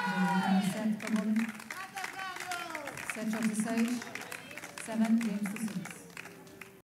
Set, Set off the stage. Seven, James to six.